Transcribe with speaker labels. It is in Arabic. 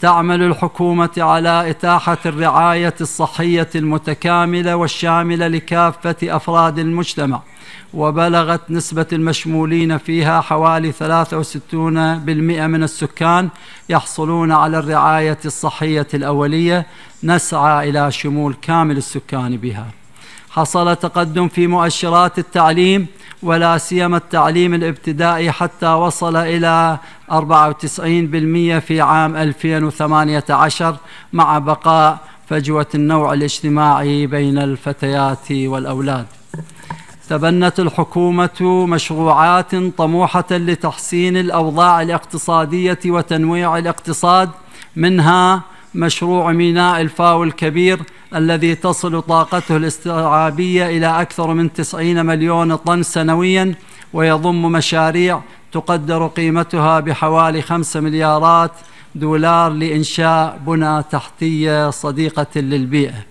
Speaker 1: تعمل الحكومة على إتاحة الرعاية الصحية المتكاملة والشاملة لكافة أفراد المجتمع وبلغت نسبة المشمولين فيها حوالي 63% من السكان يحصلون على الرعاية الصحية الأولية نسعى إلى شمول كامل السكان بها. حصل تقدم في مؤشرات التعليم ولا سيما التعليم الابتدائي حتى وصل إلى 94% في عام 2018 مع بقاء فجوة النوع الاجتماعي بين الفتيات والأولاد. تبنت الحكومة مشروعات طموحة لتحسين الأوضاع الاقتصادية وتنويع الاقتصاد منها مشروع ميناء الفاو الكبير الذي تصل طاقته الاستيعابية إلى أكثر من 90 مليون طن سنويا ويضم مشاريع تقدر قيمتها بحوالي 5 مليارات دولار لإنشاء بنى تحتية صديقة للبيئة.